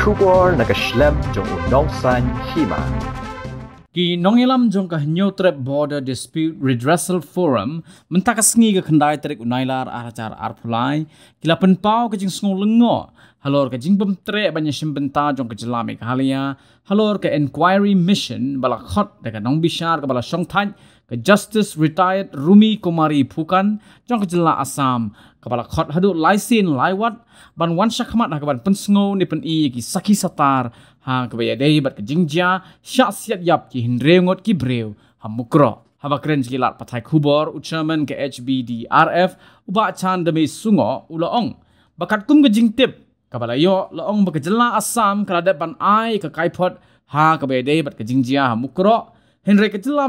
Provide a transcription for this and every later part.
kubor nakaslem jong unongsan hima. Ki nongilam jong ka Trip Border Dispute Redressal Forum mentakas ngi ka kendai terik unailar aracar arpulai kila penpau ke jing sngol lengo halor ka jing bem tre banya shimbenta jong ka jelami ka halia halor ka inquiry mission bala khot daga nong bishar ka bala shong thaj ka Justice Retired Rumi Kumari Phukan jong ka jela Assam ka bala khot hadu laisin laiwat ban wan shakmat ha ka ban pensngo ni pen i ki saki satar ha ke baya dei bat ke jingja syak siat yap ki hindre ngot ki breu ha mukro ha kren ki lat patai khubor u chairman ke HBDRF u ba chan de me sungo u lo ong bakat kum ke jing tip ka bala yo lo ong ba ke asam kala de ban ai ka kai pot ha ke baya dei bat ke jingja ha mukro hindre ke jela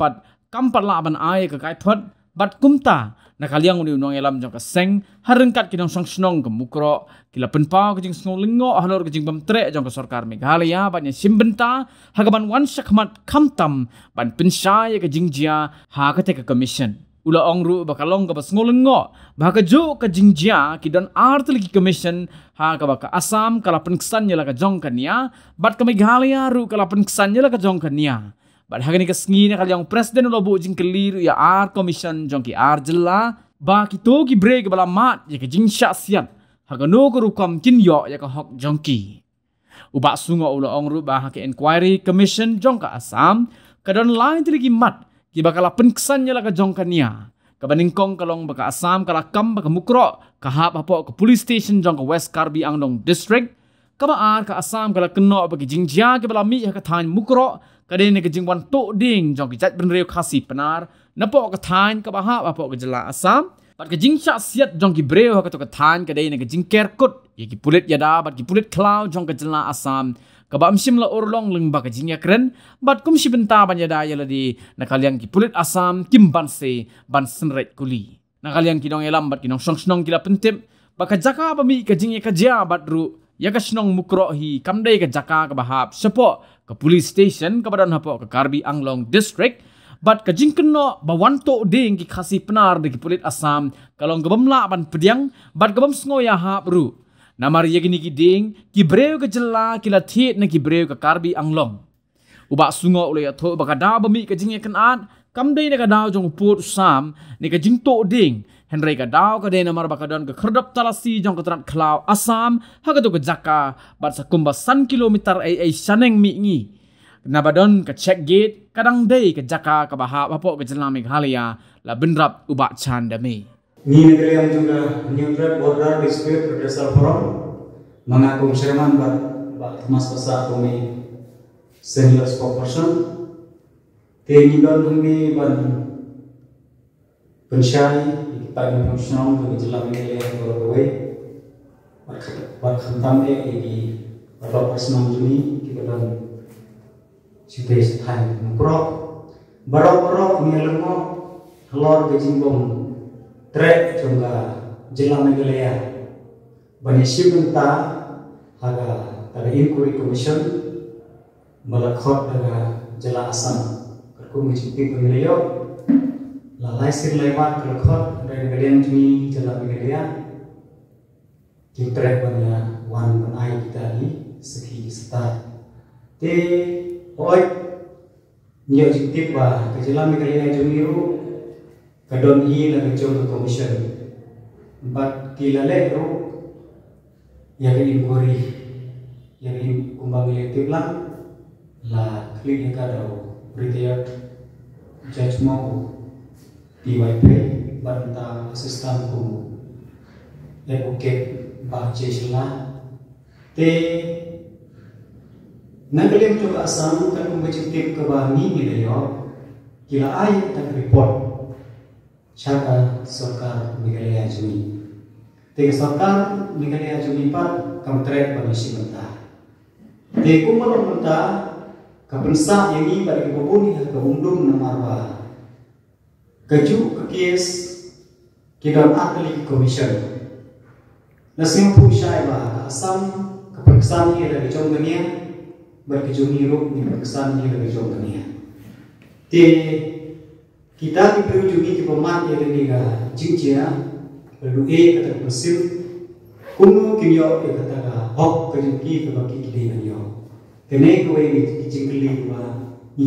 pat kampat la ban ai ka kai pot bat kumta. Na kaliang uni unong elam jong seng. Harengkat kinong song snong ke mukro kila penpau ke jing snong lingo. Halor ke jing bam tre jong ka sarkar meghalaya. Ban simbenta. Hagaban wan shakmat kamtam. Ban pensyai ke jing jia. Ha ka te ka commission. Ula ong ru bakalong ka bas ngolengo ba ka jo ka jing jia. Ki don art lagi commission. Ha ka ba asam. Kala penksan ya la ka jong nia. Bat ka meghalaya ru kala penksan ya la jong ka Bad hagani ka sngi na kalyang presiden ulo bu jing kelir ya ar commission jong ki ar jela ba ki to ki break bala mat ya ka jing sha siat hagano ko rukam kin yo ya ka hok jong ki uba sungo ulo ong ru ba ha ki inquiry commission jong ka asam kadon lain tri ki mat ki bakala penksan ya la ka jong ka nia. Ka baningkong kalong baka asam kala kam baka mukro ka hap hapo ka police station jong ka west karbi angdong district kaba ar ka asam kala keno bagi jingjia ke bala mi ha ka than mukro kade ne ke jingwan to ding. Jong ki jat ben reu khasi penar na po ka than ka ba ka asam. Pat ke jing sha siat jong ki breu ha ka to ka ne jing ker kut. Ye ki pulit ya da bat ki pulit klau jong ka asam. Ka ba msim la urlong leng ba ka jing ya kren bat kum si benta ban ya ya ladi na kalian ki pulit asam kim ban se ban senret kuli. Na kalian ki dong elam bat ki nong song snong ki la pentip. Ba ka jaka ba mi ka ya ka bat ru ya ka snong mukro hi kam dei ka jaka ka bahap sepo ke police station ke badan hapo ke Karbi Anglong district but ke jingkeno bawanto ding ki khasi penar de ki polit asam kalau gebam la ban pediang but gebam sngo ya ha bru namar ye gini ki ding ki breu ke jela ki la thi ne ki breu ke Karbi Anglong. Uba sungo ule ya tho baka da bami ke jing ken an kam dei ne ka da jong put sam ne ke jing to ding Henry ka daw ka din namar baka don ka kerdap talasi jong ka trat klau asam ha ka to ka jaka bat sa kumba san kilometer ay ay saneng mi ngi nabadon ka check gate kadang day ka jaka ka baha bapo ka jalamig halia la benrap uba chanda mi ni yang juga new trade border dispute redressal forum mengaku chairman bat bat mas besar kami senior spokesperson Tini don kami ban pensyai pagi fungsional untuk jelang ini yang berkuai berkentam dia ini pada persenam Juni kita dan sudah setai mukro baru-baru ni lemo halor ke jimbong trek juga jelang ini ya banyak sibenta haga tada inquiry commission melakot daga jelang asam. Kerku mencintai pemiliu lalai sir lewat kelakot dari kalian cumi jalan kalian kita punya wan penai kita ini segi start. Te oi nyo jitip ba kejalan kalian cumi ru kadon i la kecom commission. Empat kila le ru yang ini kori yang ini kumbang elektif lah. La klik yang kado berita judgement DYP banta sistem ku. Advocate ba jesla te nanglim tu asam kan kumbacitik ke bani ni yo. Kila ai tak report. Chaka sarkar Meghalaya jumi te sarkar Meghalaya jumi par kontrak bagi banta te kumal banta kapensa yang ini bagi kebuni ke undum namarwa keju ke kes kita ahli komisen nasim pu syai ba asam kepeksan ini dari jom dunia berkeju hirup ni kepeksan ini dari jom dunia. Ti kita di perujungi di pemat yang ini ga jinjia lalu e kata mesin kuno kinyo e kata ga hok ke jung ki ke baki ki de yo. Kene ko we ki jing kli wa ni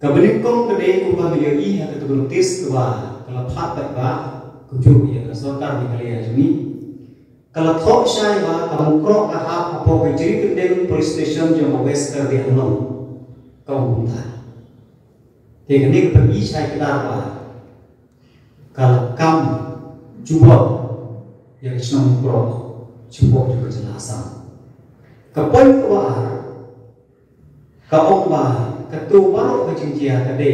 ka ta ko kom ba ke ye join lam ki a commission ba ye kren ni ba ye som bisa kalau ka ni ka kam te sesuai bangi ni ko banong ba haka inquiry juga sam kadang lai kali hidau kiba ka kepenjing ni. Lagi jom dunia kabenin kong kede ku ba miliar i ba kalau phat tak ba kuju ya sorkar di kali ajmi kalau thok shai ba kamu krok ka hap apo ke jiri kendeng police station jom west kar di anong kau Thì cái phần ý sai kita apa? Kalau kamu cuba. Yang senang pro, cuba juga jelasan. Kapan kau ar? Kau ba ketua baru kecing jia tadi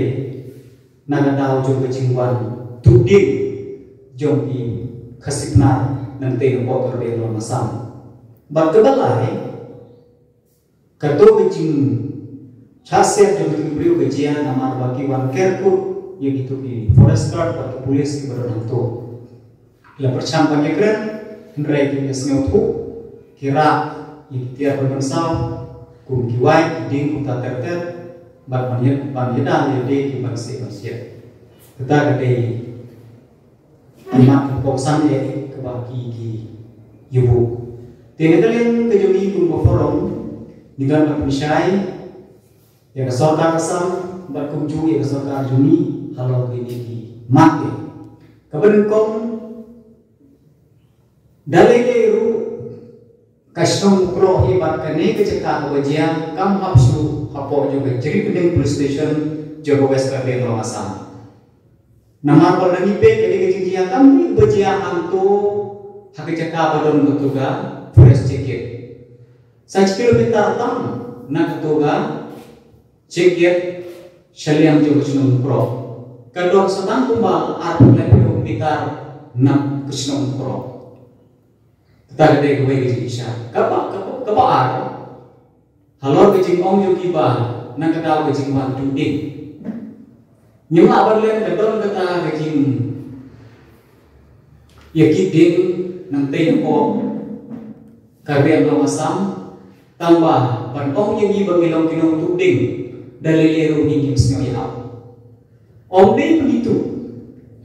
nana dau jom kecing tu tudi jom i kesipna nanti nampak terbe lor masam. Bat kebalai ketua kecing chasir jom kecing beliau kecia nama bagi wan kerku yang itu di forest guard atau polis yang berbentuk bila percam panjangkan Nerai kini senyum tu, kira ikhtiar berbangsa, kum kiwai, kuding, kuta terter, ter ter bat manyet ban yeda ye de ki ban se ban sia kita gede imak poksan ye ke bagi ki yubu tengalin ke jogi kum forum dengan berpisah yang kesorka kesam berkunjung yang kesorka juni halau ini di mati kemudian kom daleru kastom kro hebat kene kecekak wajia kam hapsu hapo juga. Jadi pending police station jago west kabe no asam nama kol nani pe kene kecekak kam ni wajia anto hakecekak badon ketuga forest cekit Satu kilometer tam nak ketuga Cikir Syaliam juga Kusnum Pro Kedok sedang kumbal Arpu lepio mitar Nam Kusnum Pro Kita ada gue gizi isya Kapa kapa kapa ar Halor kecing ong yo kiba Nang kedau kecing wan tuding. Nyuma abar lem kedon kata kecing Ya kiding Nang teh ko Karbi ang lamasam Tambah Pan ong yung ibang ilong kinong tuding. Dari leru ni kim snow ya om dei begitu.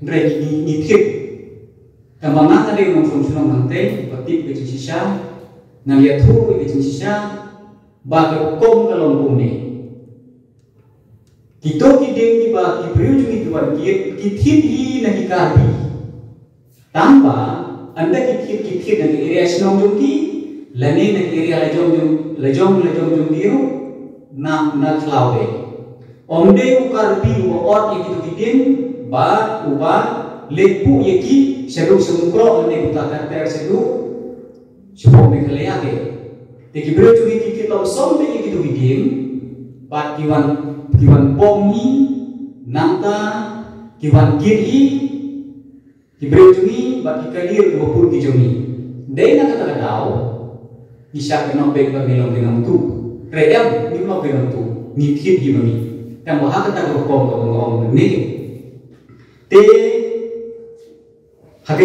Dari ni ni tip. Kamana tadi ngom from sunong nante patip ke sisa nang ya thu ke sisa ba ke kom kalong bumi. Kito ki ding ki ba ki priu ju ki ban ki ki tip hi na ki ka bi tamba anda ki tip ki tip na ki area sunong ju ki lane na ki area lajong ju lajong lajong ju biru na na klaude omde ukar bi wa ot ye kitu kitin ba uba lepu ye ki sedu semukro ne buta karakter sedu sepo me kale age te ki bro tuwi ki kitom som te ye kitu kitin ba kiwan kiwan pomi nanta kiwan kiri ki bro tuwi ba ki kalir ko pur ki jomi dei na kata kadao isa kenop be ka melong dengan tu. Redam ni mau bilang tu. Ni tiap di mami. Yang maha kita berkom ke orang ni. Te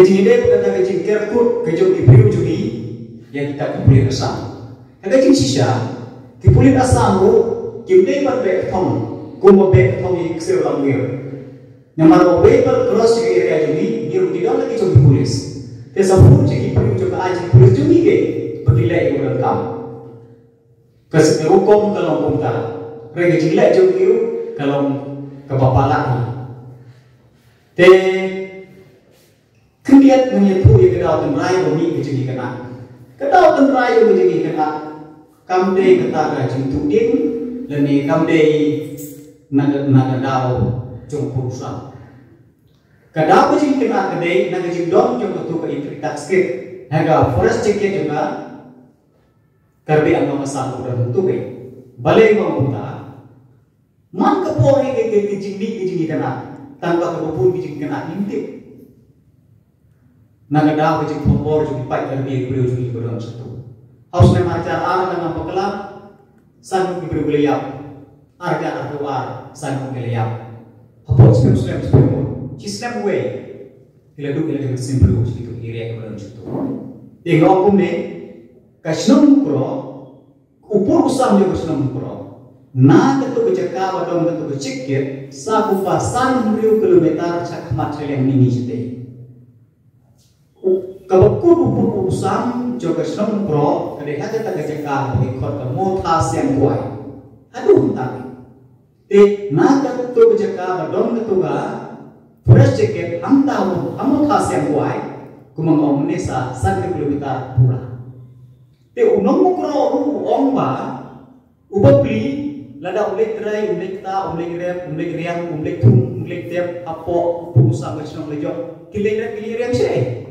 jini deh kata jini kerku kejauh di priu juga yang kita kupuli asam. Hakai jini sisa kupuli asam bu kita ibat bek thom kumbo bek thom ini kesel lamir. Yang mana bek cross juga area jini dia tidak lagi jauh di polis. Te sabun jadi priu juga aja polis juga ke? Bertilai yang kamu kasi hukum kalau punta rega jila jo kiu kalau kebapalan te kriat menyepu ye kedau tenrai bumi ke jadi kena kedau tenrai ke jadi kena kamde kata ga jing tuding leni kamde naga naga dau jong purusan kadau ke jadi kena kede naga jing dong jong tu ke intrikat skit haga forest ceknya juga karbi ang mga sako dan tubig balay mo punta man ka po ay kay kay jingdi kay jingdi kana tanpa ka po kay jingdi kana hindi nagada ko jing phombor jing pai terbi brio jing brio satu haus ne marcha ar dengan pekala san ko brio brio ar ga ar ar san ko brio hapo spem spem spem sistem we ila du ila jing simple jing ko area ko brio satu de ngom ne kasnum pro upur usam jo kasnum pro na ketu keceka wadong ketu kecikit sa kupasan brio kilometer cak material yang mini jite kalau ku upur usam jo kasnum pro kade hata tak keceka bagi kot kamu tas yang kuai aduh tapi te na ketu keceka wadong ketu ga fresh jacket hanta kamu tas yang kuai kumang omnesa 1 kilometer pura. Te unong mukro ong ba ubabli lada umlek gerai umlek ta umlek rem umlek riang umlek tum umlek tep apo pusa macam lejo kilek rem kilek rem sih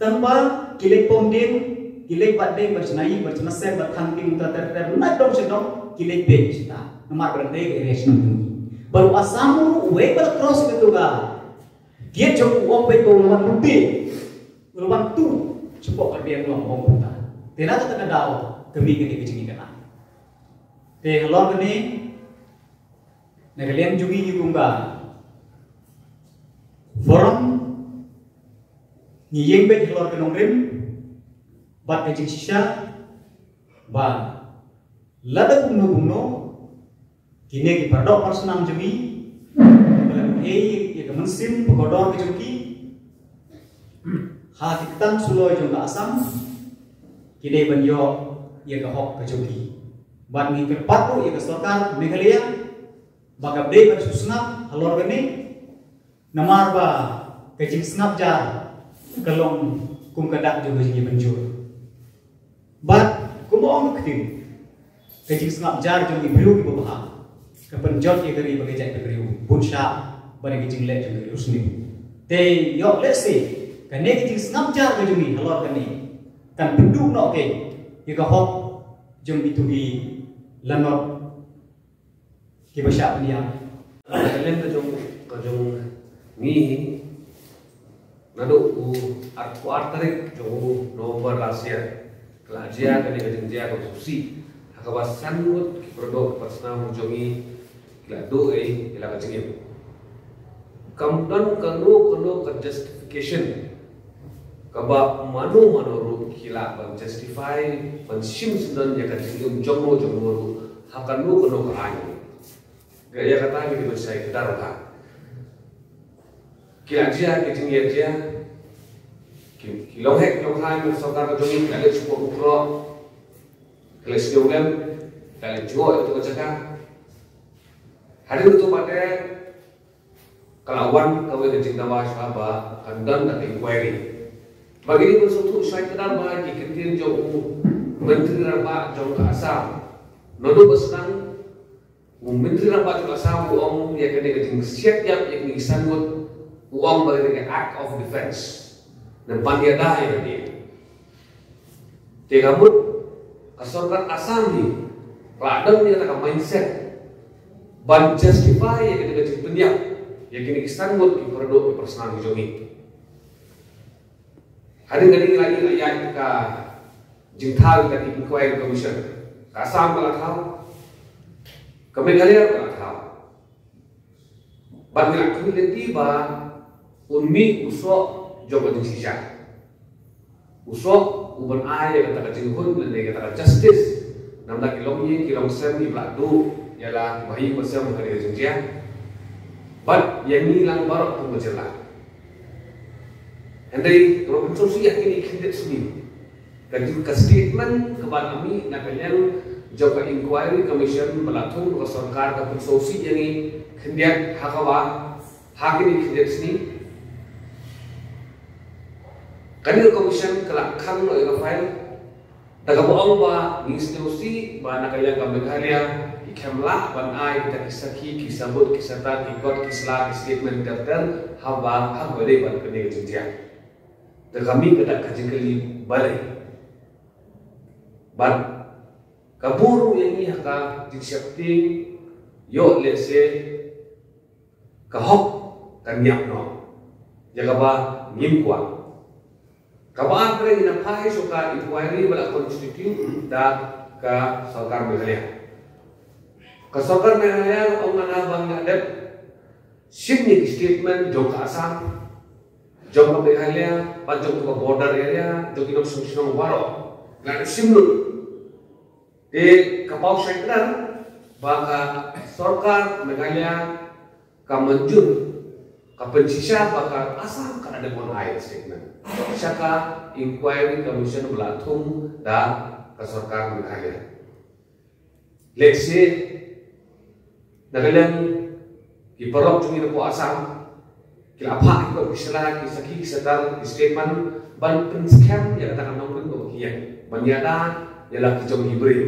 tanpa kilek pomdin kilek badai bercenai bercenai sen bertanding ter ter ter nak dong sedong kilek ben cita nomor berande irrigation tinggi baru asamu we ber cross itu ga dia jauh uang baik kalau lawan lebih lawan tu kerja yang uang uang kita tidak ada tanda kami kini kecil kena te halor ni nagalian jugi ni kumba forum ni yeng bet halor ke nongrim bat ke sisa ba lada kumno kumno kini ki pardok personam jugi kalau hei ye ke mensim pegodor ke jugi ha kitang sulo jong asam kini banyo ye ke hok ke jugi Bat ni kerpat tu ia kesokan Meghalaya Bagab day pada susnap halor gani Namar ba kecing snap jar Kelong kum kadak juga jadi benjur. Bat kumong ketim. Kecing snap jar jadi biru di bawah Kepenjot ia geri bagi jat kegeri Bun syak Bani kecing lek juga usni Te yok let's say Kene kecing snap jar jumi halor gani Kan penduk nok ke? Ia kahok Jom itu di lanot. Ki basya niya kalian ke jong ke jong ni nado u at kuar tarik jong nomor rahasia kelajia kan yang jeng dia ko susi hakabasan mut ki produk pasna mu jongi kila do e ila ka jeng kamdan kanu kanu ka justification. Kaba manu manu ru kila ban justify ban sim sudan ya ka jeng jongmo jongmo ru hakan lu kanu ka ayo gaya kata saya kedar ka kila dia jeng ya dia kilong hek kilong hai men sokar ka jongi kila le cukup ukro kila siogam kila juo itu ka caka hari itu pada kelawan kawe ke jeng dawa syaba kandan tak inquiry bagi ini bersuatu saya kenal bagi kentir jauh menteri rapat jauh ke asam nodo bersenang menteri rapat jauh ke asam uang dia kena kecing siap yang yang disangkut uang bagi dengan act of defense dan pandia dah yang dia tiga mut kasorkan asam ni ladang dia tak mindset ban justify yang kena kecing pendiam yang kena disangkut di produk di personal jogi Hari ini lagi ayat ka jengthal ka inquiry commission. Kasam ka lathau. Kami galia ka lathau. Bagi nak kami unmi usok jogo jeng sisa. Usok uban ay kata ka jenghun lende kata justice. Namda kilong ye kilong sem ni beladu ialah bahi pasal mengkari jeng dia. But yang ni lang baru tu berjalan. Andai kalau betul sih yakin ikhlas sendiri. Dan juga statement kepada kami nak kalian jawab inquiry commission melatung ke sarkar ke konsorsi yang ini kendiat hakawa hakin sendiri. Kali commission kelak kang lo ira file? Daga boong ba institusi ba na kalian kami kalian ikemlah ban ai kita kisaki kisabut kisata kikot kisla statement daftar. Hawa hak bade ban kene jinjia dan kami kena kaji kali balik. Ban kabur yang ini haka disyakti yo lese kahok kan yak no jaga ba kena ina pai suka inquiry bala constitute da ka sarkar Meghalaya. Ka sarkar Meghalaya ang mana bang ngadep sini statement jong ka Assam jong ka Meghalaya pa jong ka border area jong kinong sungsong waro. Ngadep simnul. Di kapau syaitan baka sarkar Meghalaya ka manjur ka pensisya baka Assam ka ada pun ayat statement. Saka inquiry commission belatung da ke sarkar Meghalaya. Let's say nagalang iparok tungi na po asam kila apa iko kisala kisaki kisadal statement ban penskam ya kata kan nong ko kiyan banyada ya la kijong hibril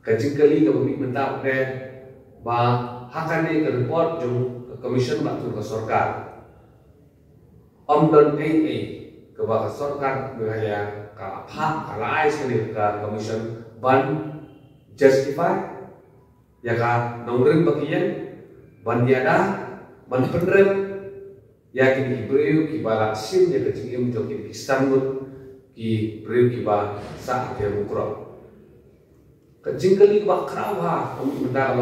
kajing kali ka bumi mentap de ba hakane ke report jung commission belatung ke sarkar Omdon AA ke bawah sarkar Meghalaya ke apa ke lai sekali ke commission ban justify. Ya ka nongring bagian ban tiada ban pendrem ya ki bala sim ya ke cingim jo ki Istanbul ki breu ki ba sa ke mukro. Ke jingkali ba krawa om menda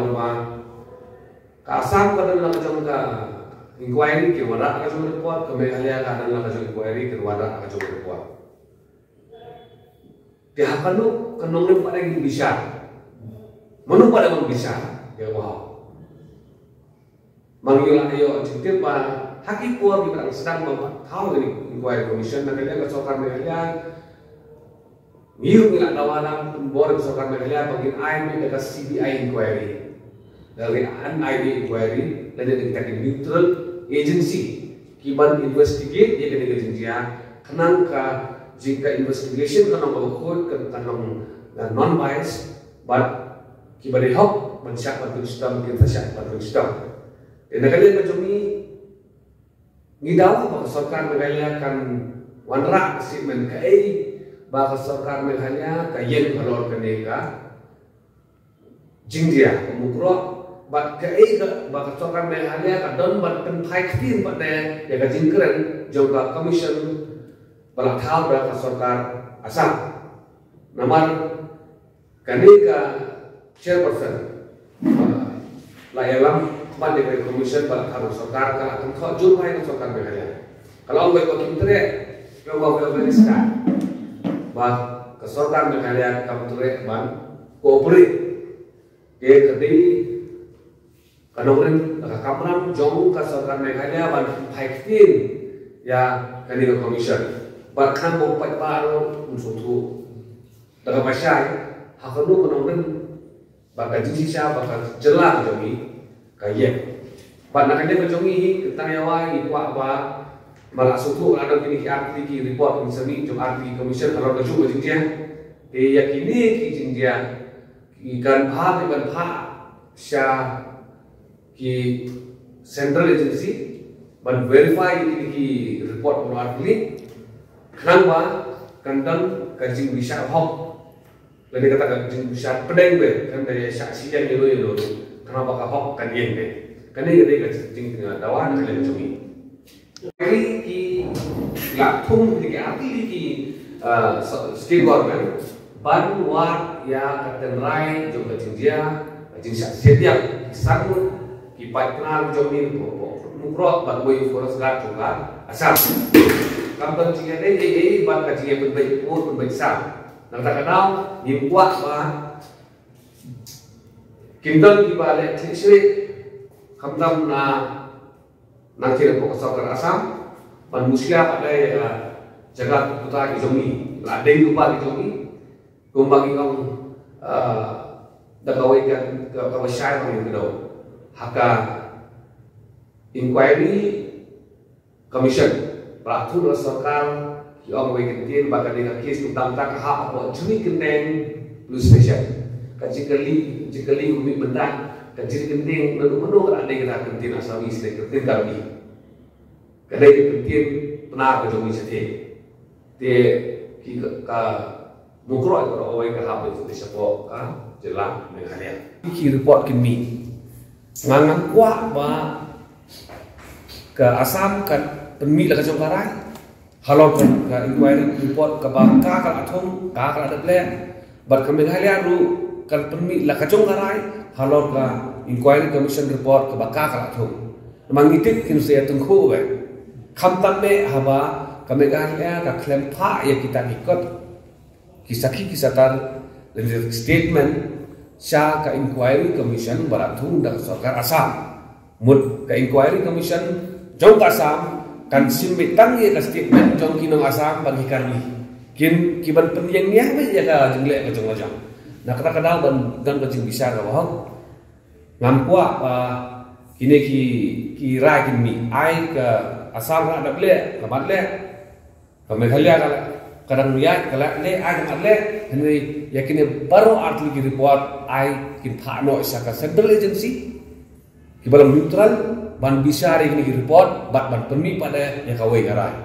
lomba ka asam ka dan la jong ka inquiry ki wara ka jong report ke Meghalaya ka dan la jong inquiry ki wara ka jong report Dia kanu kenong pada yang bisa Manu pada mang bisa ya wah. Manggil ayo cintir pa haki puar di berang sedang mama tahu ini inquiry commission dan dia kesokar mereka Miu nila tawanan board kesokar mereka bagi IM dekat CBI inquiry dari NID inquiry dan dia dekat neutral agency. Kiban investigate dia kena kerja kenang ka jika investigation kanang bakut kanang non bias but kiba di hok mansyak patu sistem kita syak patu sistem dan kalian macam ni ngidaw ba sarkar Meghalaya kan wanra statement ka ay ba sarkar Meghalaya ka yen halor kaneka jingdia kumukro ba ka ay ba sarkar Meghalaya ka don ba pen pai ktin ba de ya ka jingkren juga commission bala thal ba sarkar asam namar kaneka chairperson layalam pada dari komisen pada kamu sokar kalau akan kau jumpa yang sokar berkaya kalau orang berkau kimtre kau bawa kau beriska bah kesokar berkaya kamu ture ban kooperit ke kedi kanongren kamram jong kesokar berkaya ban paiktin ya kani ke komisen bahkan mau pai baru unsur tu dalam masyai hakanu kanongren baka jisi siya baka jelang jongi kaya pa nakanya ka jongi ketang yawa ikwa ba mala sutu ada kini ki arti ki report ni sami jom arti commission kalau ka juba jingjia e yakini ki jingjia ki kan pha ki ban pha sya ki central agency ban verify ki ki report on arti kan ba kandang kajing bisa hok Lalu kata kan jeng bisa pedang be kan dari saksi yang itu itu kenapa kapok kan yang be kan ini kita kan jeng dengan dawan kalian cumi. Kali ki latung di arti di state government ban war ya kata rai juga jeng dia jeng saksi dia sangun ki pai kenal cumi mukro ban boy forest guard juga asal. Kampung jeng ini ini ban kajian berbaik pun berbaik sah. Nang tak kenal, ni kuat ba. Kintan di balik sini, kamdam na nang kira pokok sakar asam, ban musya pada ya jaga putra ki jomi, lade lupa ki jomi, kumbang ikong dagawai kan kawai syai pang yang kedua, haka inquiry commission, peraturan sarkar ki ong wei kin tin ba ka ding kes tam tak ha apa jui kin den lu special. Ka jikali jikali ku mi benda ka jiri kin ding nu menu ka ade kita kin tin asawi sile kin tin ka bi ka dai kin tin pena ka jumi sete te ki ka mukro ka oi ka ha be tu siapa ka jelang me kalian ki report kin mi ngangan kwa ba ke asam kan penmi la ka jong karai halor ka ka inquiry report ka ba ka ka athong ka ka ada ble bat ka meghalaya ru kan permi la ka chong karai halor ka inquiry commission report ka ba ka ka athong mangitik kin se tung khu we kham tam me haba ka meghalaya ka klem pha ya kita ikot kisaki kisatar statement sya ka inquiry commission barathung dak sarkar asam. Mut ka inquiry commission jong asam kan simit tang ye ka statement jong kinong asam bagi kami kin kiban penyeng ni apa ya ka jengle ka jong lajang na kata kata ban dan ka jing bisa ka wah ngam kwa pa kini ki ki ra kin mi. Ai ka asam ra dak le ka mat le ka meghalaya ka kadang ya kala le ka mat le henry yakini baru arti ki report ai kin thano isa ka central agency. Ki balam neutral ban bisa ri ni report bat ban permi pada ya kawai garai